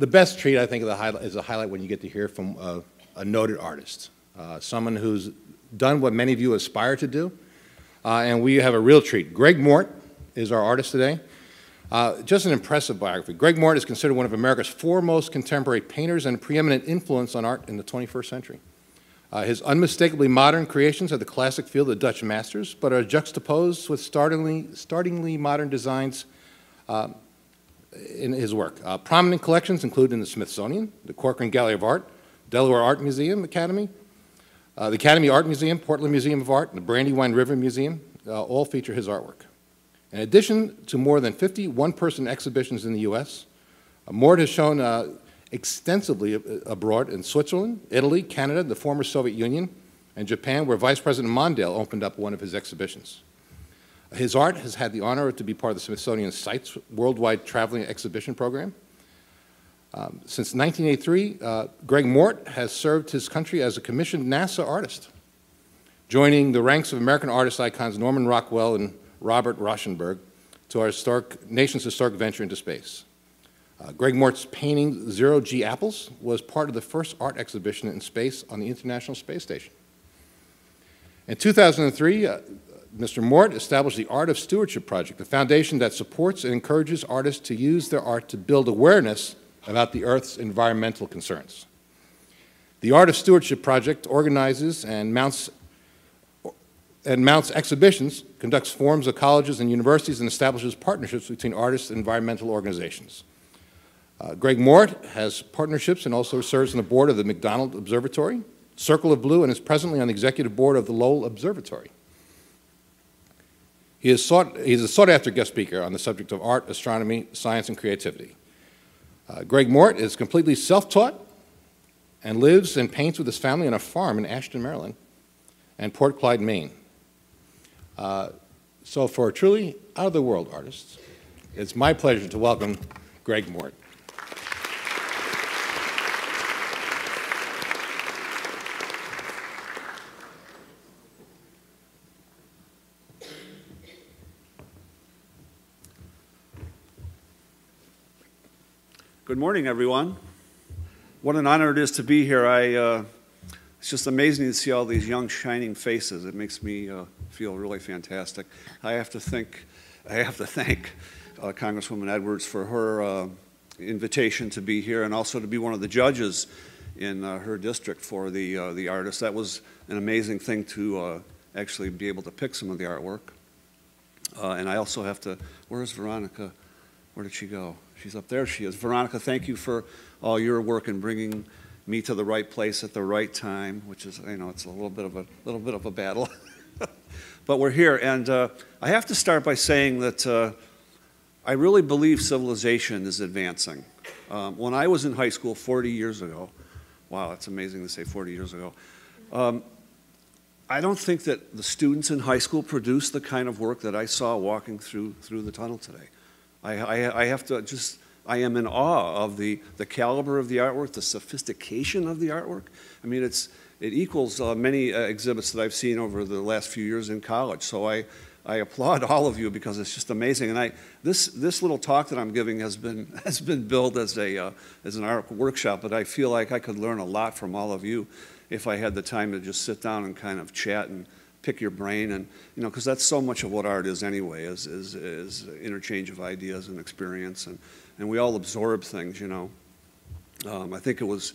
the best treat, I think, is a highlight when you get to hear from a, a noted artist, uh, someone who's done what many of you aspire to do. Uh, and we have a real treat. Greg Mort is our artist today. Uh, just an impressive biography. Greg Mort is considered one of America's foremost contemporary painters and preeminent influence on art in the 21st century. Uh, his unmistakably modern creations are the classic feel of the Dutch masters, but are juxtaposed with startlingly, startlingly modern designs uh, in his work. Uh, prominent collections include in the Smithsonian, the Corcoran Gallery of Art, Delaware Art Museum Academy, uh, the Academy Art Museum, Portland Museum of Art, and the Brandywine River Museum, uh, all feature his artwork. In addition to more than 50 one-person exhibitions in the U.S., uh, Mort has shown uh, extensively abroad in Switzerland, Italy, Canada, the former Soviet Union, and Japan, where Vice President Mondale opened up one of his exhibitions. His art has had the honor to be part of the Smithsonian Sites Worldwide Traveling Exhibition Program. Um, since 1983, uh, Greg Mort has served his country as a commissioned NASA artist, joining the ranks of American artist icons Norman Rockwell and Robert Rauschenberg to our historic, nation's historic venture into space. Uh, Greg Mort's painting Zero G Apples was part of the first art exhibition in space on the International Space Station. In 2003, uh, Mr. Mort established the Art of Stewardship Project, a foundation that supports and encourages artists to use their art to build awareness about the Earth's environmental concerns. The Art of Stewardship Project organizes and mounts, and mounts exhibitions, conducts forums of colleges and universities, and establishes partnerships between artists and environmental organizations. Uh, Greg Mort has partnerships and also serves on the board of the McDonald Observatory, Circle of Blue, and is presently on the executive board of the Lowell Observatory. He is, sought, a sought-after guest speaker on the subject of art, astronomy, science, and creativity. Uh, Greg Mort is completely self-taught and lives and paints with his family on a farm in Ashton, Maryland, and Port Clyde, Maine. Uh, so for a truly out-of-the-world artist, it's my pleasure to welcome Greg Mort. Good morning, everyone. What an honor it is to be here. I, uh, it's just amazing to see all these young, shining faces. It makes me uh, feel really fantastic. I have to think, I have to thank uh, Congresswoman Edwards for her uh, invitation to be here and also to be one of the judges in uh, her district for the uh, the artists. That was an amazing thing to actually be able to pick some of the artwork. and I also have to. Where is Veronica? Where did she go? She's up there. She is. Veronica, thank you for all your work in bringing me to the right place at the right time, which is, you know, it's a little bit of a little bit of a battle. but we're here, and uh, I have to start by saying that uh, I really believe civilization is advancing. Um, when I was in high school 40 years ago, wow, it's amazing to say 40 years ago. Um, I don't think that the students in high school produced the kind of work that I saw walking through through the tunnel today. I, I, I have to just, I am in awe of the, the caliber of the artwork, the sophistication of the artwork. I mean, it's, it equals uh, many uh, exhibits that I've seen over the last few years in college. So I, I applaud all of you because it's just amazing. And I, this, this little talk that I'm giving has been, has been billed as, a, uh, as an art workshop, but I feel like I could learn a lot from all of you if I had the time to just sit down and kind of chat and pick your brain and you know because that's so much of what art is anyway is, is, is interchange of ideas and experience and, and we all absorb things you know. Um, I think it was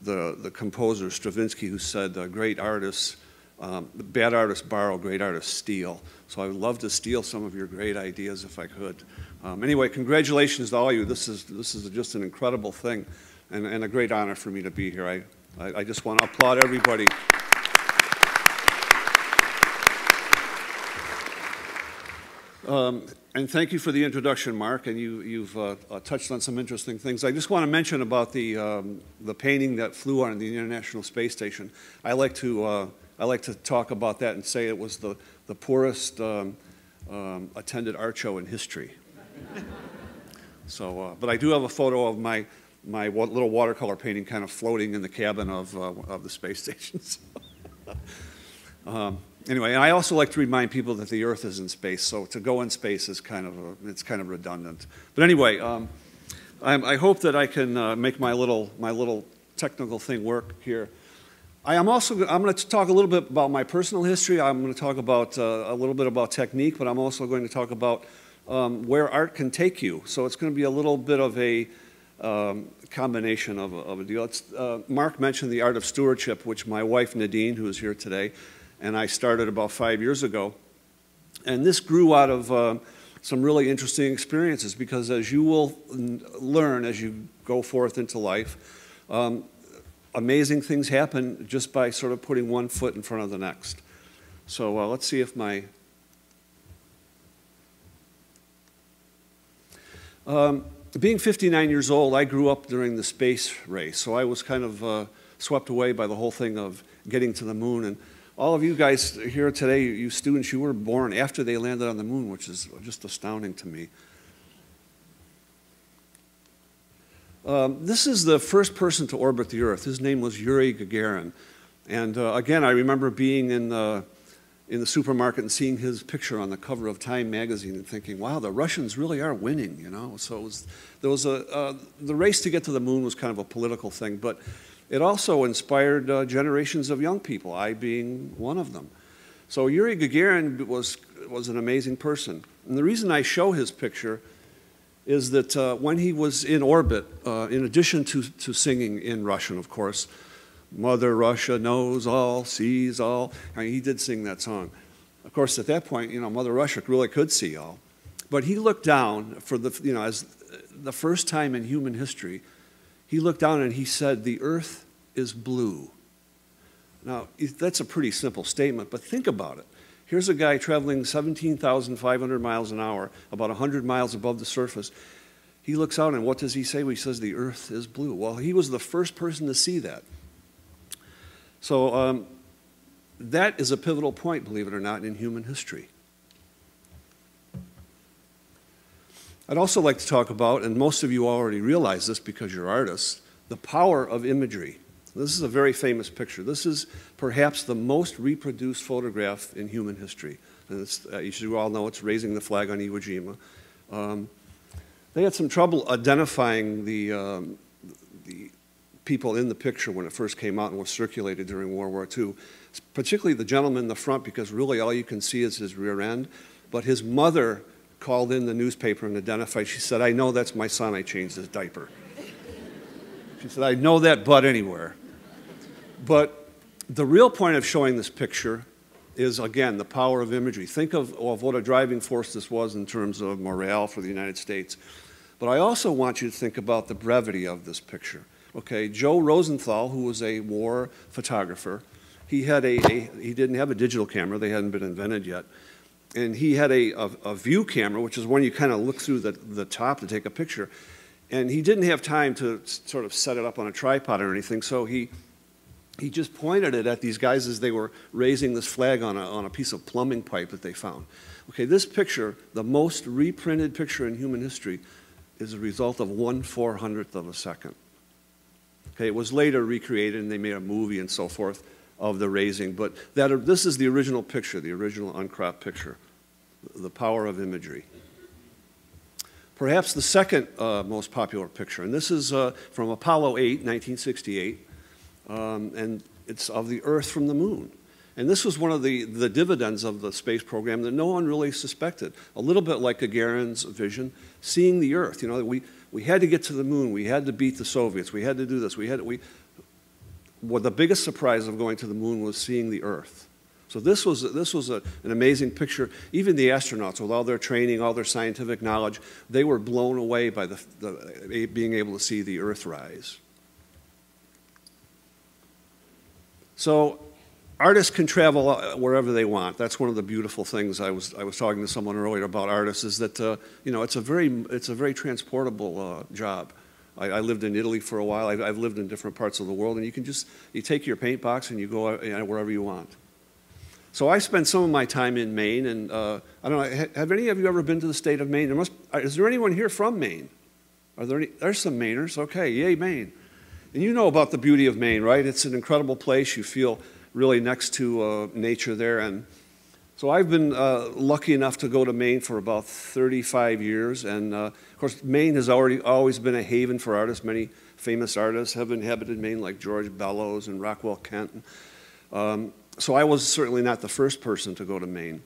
the, the composer Stravinsky who said great artists um, bad artists borrow great artists steal. So I would love to steal some of your great ideas if I could. Um, anyway congratulations to all you. This is this is just an incredible thing and, and a great honor for me to be here. I, I, I just want to applaud everybody Um, and thank you for the introduction, Mark, and you, have uh, uh, touched on some interesting things. I just want to mention about the, um, the painting that flew on the International Space Station. I like to, uh, I like to talk about that and say it was the, the poorest um, um attended art show in history. so, uh, but I do have a photo of my, my little watercolor painting kind of floating in the cabin of, uh, of the space station. um, anyway, I also like to remind people that the Earth is in space, so to go in space is kind of a, it's kind of redundant. But anyway, um, I'm, I hope that I can uh, make my little, my little technical thing work here. I am also, I'm going to talk a little bit about my personal history. I'm going to talk about uh, a little bit about technique, but I'm also going to talk about um, where art can take you. So it's going to be a little bit of a um, combination of a, of a deal. Uh, Mark mentioned the art of stewardship, which my wife Nadine, who is here today, and I started about five years ago. And this grew out of uh, some really interesting experiences because as you will learn as you go forth into life, um, amazing things happen just by sort of putting one foot in front of the next. So uh, let's see if my. Um, being 59 years old, I grew up during the space race, so I was kind of uh, swept away by the whole thing of getting to the moon. And all of you guys here today, you students, you were born after they landed on the moon, which is just astounding to me. Um, this is the first person to orbit the Earth. His name was Yuri Gagarin. And uh, again, I remember being in the, in the supermarket and seeing his picture on the cover of Time magazine and thinking, wow, the Russians really are winning, you know? So it was, there was a, uh, the race to get to the moon was kind of a political thing, but it also inspired uh, generations of young people, I being one of them. So Yuri Gagarin was, was an amazing person. And the reason I show his picture is that uh, when he was in orbit, uh, in addition to, to singing in Russian, of course, Mother Russia knows all, sees all, I mean, he did sing that song. Of course, at that point, you know, Mother Russia really could see all. But he looked down for the, you know, as the first time in human history, he looked down and he said, The earth is blue. Now, that's a pretty simple statement, but think about it. Here's a guy traveling 17,500 miles an hour, about 100 miles above the surface. He looks out, and what does he say? Well, he says, The earth is blue. Well, he was the first person to see that. So, um, that is a pivotal point, believe it or not, in human history. I'd also like to talk about, and most of you already realize this because you're artists, the power of imagery. This is a very famous picture. This is perhaps the most reproduced photograph in human history. And uh, you should all know it's raising the flag on Iwo Jima. Um, they had some trouble identifying the, um, the people in the picture when it first came out and was circulated during World War II, particularly the gentleman in the front, because really all you can see is his rear end. But his mother called in the newspaper and identified. She said, I know that's my son. I changed his diaper. She said, I know that butt anywhere. But the real point of showing this picture is, again, the power of imagery. Think of, of what a driving force this was in terms of morale for the United States. But I also want you to think about the brevity of this picture. Okay, Joe Rosenthal, who was a war photographer, he had a, a he didn't have a digital camera; they hadn't been invented yet, and he had a, a, a view camera, which is when you kind of look through the, the top to take a picture. And he didn't have time to sort of set it up on a tripod or anything, so he he just pointed it at these guys as they were raising this flag on a, on a piece of plumbing pipe that they found. Okay, this picture, the most reprinted picture in human history, is a result of one four hundredth of a second. Okay, it was later recreated and they made a movie and so forth of the raising, but that, this is the original picture, the original uncropped picture, the power of imagery. Perhaps the second uh, most popular picture, and this is uh, from Apollo 8, 1968 um, and it's of the Earth from the moon. And this was one of the, the dividends of the space program that no one really suspected. A little bit like Gagarin's vision, seeing the Earth. You know, we, we had to get to the moon. We had to beat the Soviets. We had to do this. We had to, we, well, the biggest surprise of going to the moon was seeing the Earth. So this was, this was a, an amazing picture. Even the astronauts, with all their training, all their scientific knowledge, they were blown away by the, the being able to see the Earth rise. So artists can travel uh, wherever they want. That's one of the beautiful things. I was, I was talking to someone earlier about artists is that, uh, you know, it's a very, it's a very transportable uh, job. I, I, lived in Italy for a while. I've, I've, lived in different parts of the world, and you can just, you take your paint box and you go uh, wherever you want. So I spent some of my time in Maine, and uh, I don't know, have any of you ever been to the state of Maine? There must, uh, is there anyone here from Maine? Are there any, there's some Mainers, okay, yay Maine. And you know about the beauty of Maine, right? It's an incredible place. You feel really next to uh, nature there. And So I've been uh, lucky enough to go to Maine for about 35 years, and uh, of course, Maine has already always been a haven for artists. Many famous artists have inhabited Maine, like George Bellows and Rockwell Kent. Um, so I was certainly not the first person to go to Maine.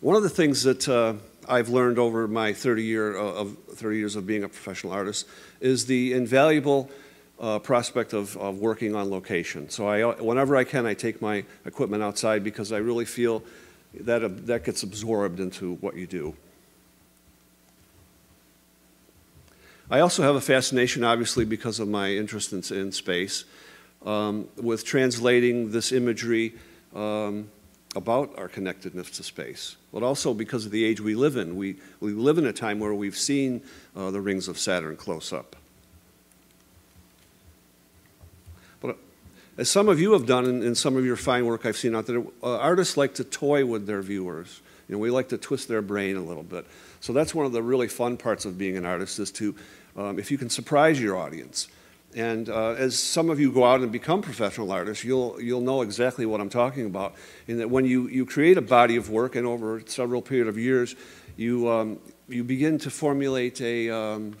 One of the things that uh, I've learned over my 30, year uh, of 30 years of being a professional artist is the invaluable uh, prospect of, of working on location. So I, whenever I can, I take my equipment outside because I really feel that, uh, that gets absorbed into what you do. I also have a fascination, obviously, because of my interest in, in space, um, with translating this imagery um, about our connectedness to space, but also because of the age we live in. We, we live in a time where we've seen uh, the rings of Saturn close up. But as some of you have done in, in some of your fine work I've seen out there, uh, artists like to toy with their viewers. You know, we like to twist their brain a little bit. So that's one of the really fun parts of being an artist is to, um, if you can surprise your audience. And uh, as some of you go out and become professional artists, you'll, you'll know exactly what I'm talking about. In that when you, you create a body of work and over several period of years, you, um, you begin to formulate a, um,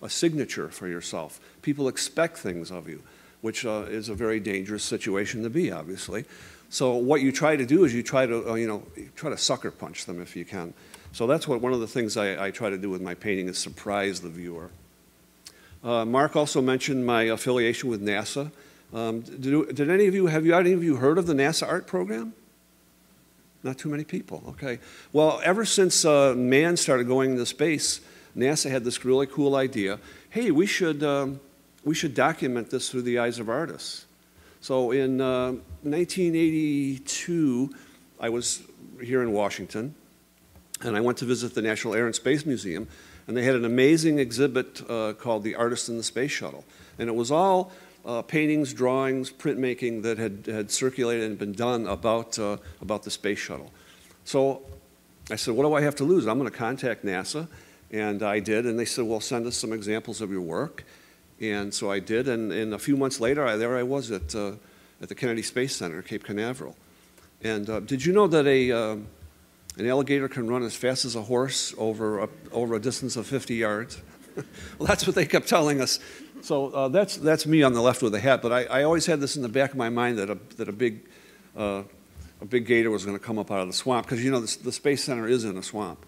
a signature for yourself. People expect things of you which uh, is a very dangerous situation to be, obviously. So what you try to do is you try to, uh, you know, try to sucker punch them if you can. So that's what one of the things I, I try to do with my painting is surprise the viewer. Uh, Mark also mentioned my affiliation with NASA. Um, did, did, any of you, have you, any of you heard of the NASA art program? Not too many people, okay. Well, ever since uh, man started going into space, NASA had this really cool idea. Hey, we should, um, we should document this through the eyes of artists. So in uh, 1982, I was here in Washington, and I went to visit the National Air and Space Museum, and they had an amazing exhibit uh, called The Artist in the Space Shuttle. And it was all uh, paintings, drawings, printmaking that had, had circulated and been done about, uh, about the space shuttle. So I said, what do I have to lose? I'm going to contact NASA. And I did, and they said, well, send us some examples of your work. And so I did, and, and a few months later, I, there I was at, uh, at the Kennedy Space Center, Cape Canaveral. And uh, did you know that a, uh, an alligator can run as fast as a horse over a, over a distance of 50 yards? well, that's what they kept telling us. So uh, that's, that's me on the left with a hat, but I, I always had this in the back of my mind that a, that a, big, uh, a big gator was going to come up out of the swamp, because you know the, the Space Center is in a swamp.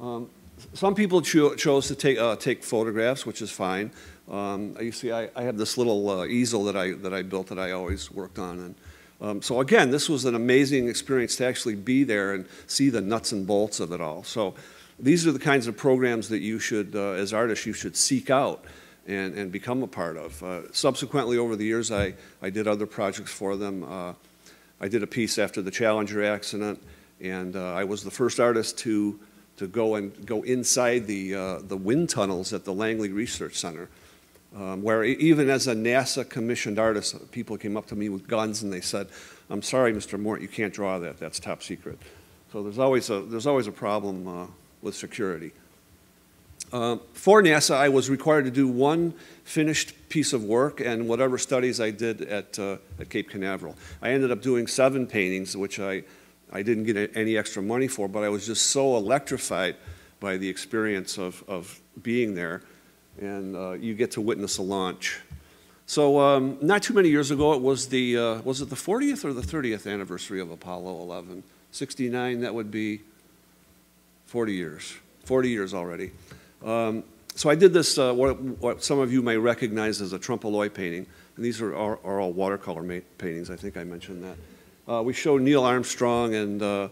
Um, some people cho chose to take, uh, take photographs, which is fine. Um, you see, I, I have this little uh, easel that I, that I built that I always worked on. And, um, so again, this was an amazing experience to actually be there and see the nuts and bolts of it all. So these are the kinds of programs that you should, uh, as artists, you should seek out and, and become a part of. Uh, subsequently, over the years, I, I did other projects for them. Uh, I did a piece after the Challenger accident, and uh, I was the first artist to, to go and go inside the, uh, the wind tunnels at the Langley Research Center um, where even as a NASA commissioned artist, people came up to me with guns and they said, I'm sorry, Mr. Mort, you can't draw that. That's top secret. So there's always a, there's always a problem uh, with security. Uh, for NASA, I was required to do one finished piece of work and whatever studies I did at, uh, at Cape Canaveral. I ended up doing seven paintings, which I, I didn't get any extra money for, but I was just so electrified by the experience of, of being there and uh, you get to witness a launch. So um, not too many years ago, it was the, uh, was it the 40th or the 30th anniversary of Apollo 11? 69, that would be 40 years, 40 years already. Um, so I did this, uh, what, what, some of you may recognize as a Trompe-l'oeil painting, and these are, are, are all watercolor paintings, I think I mentioned that. Uh, we show Neil Armstrong and uh,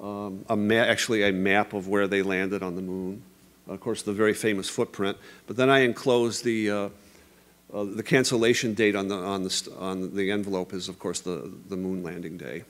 um, a actually a map of where they landed on the moon of course, the very famous footprint. But then I enclosed the, uh, uh, the cancellation date on the, on, the, on the envelope is, of course, the, the moon landing day.